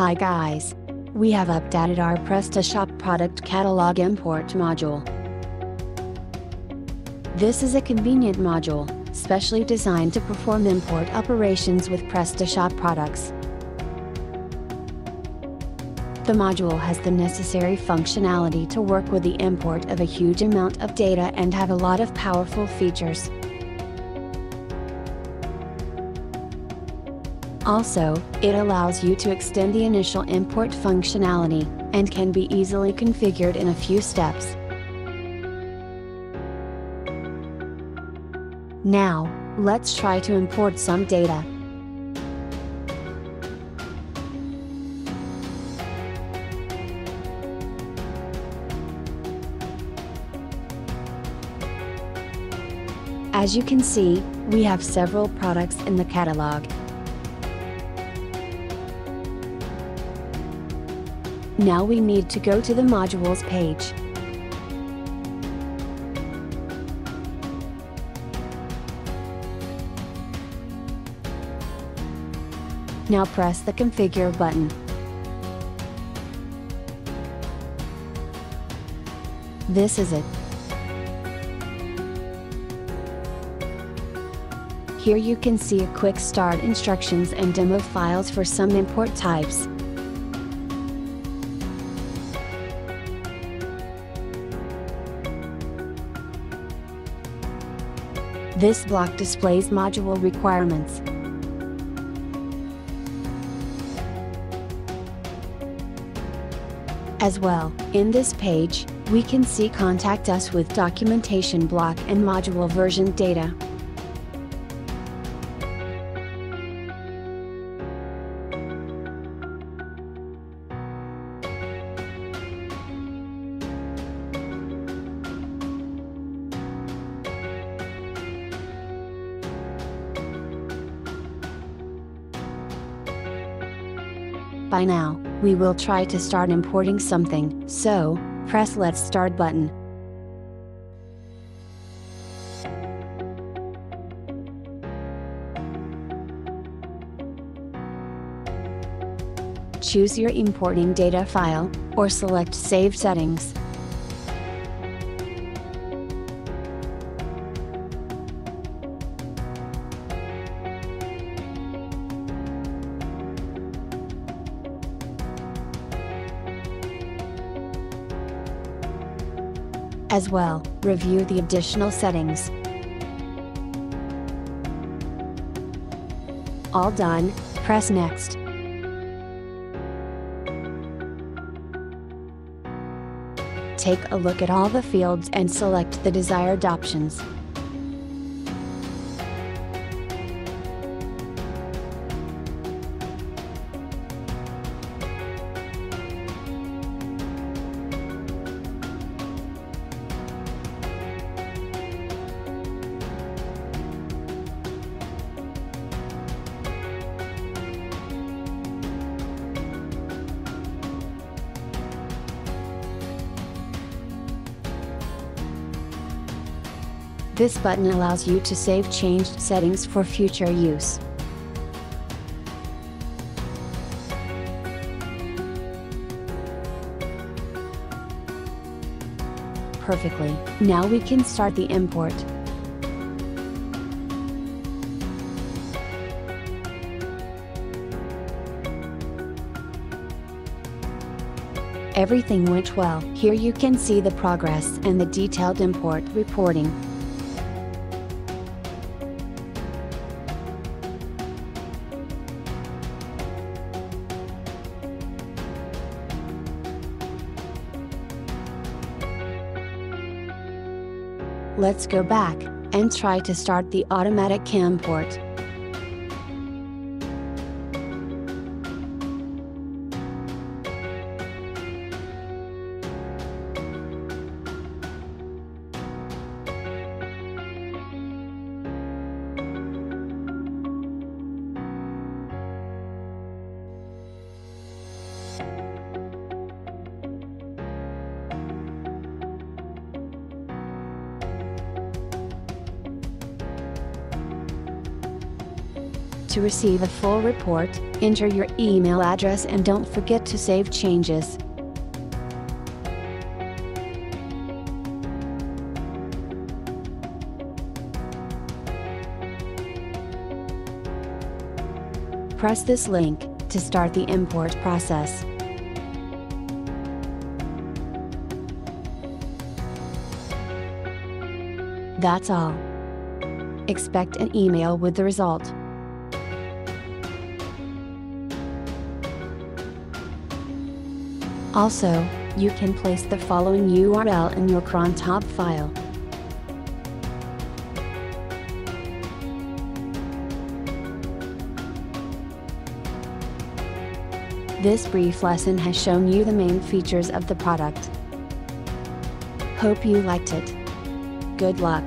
Hi guys! We have updated our PrestaShop product catalog import module. This is a convenient module, specially designed to perform import operations with PrestaShop products. The module has the necessary functionality to work with the import of a huge amount of data and have a lot of powerful features. Also, it allows you to extend the initial import functionality, and can be easily configured in a few steps. Now, let's try to import some data. As you can see, we have several products in the catalog. Now we need to go to the modules page. Now press the configure button. This is it. Here you can see a quick start instructions and demo files for some import types. This block displays module requirements. As well, in this page, we can see contact us with documentation block and module version data. By now, we will try to start importing something, so, press Let's Start button. Choose your importing data file, or select Save Settings. As well, review the additional settings. All done, press Next. Take a look at all the fields and select the desired options. This button allows you to save changed settings for future use. Perfectly, now we can start the import. Everything went well. Here you can see the progress and the detailed import reporting. Let's go back, and try to start the automatic import. To receive a full report, enter your email address and don't forget to save changes. Press this link to start the import process. That's all. Expect an email with the result. Also, you can place the following URL in your crontab file. This brief lesson has shown you the main features of the product. Hope you liked it. Good luck!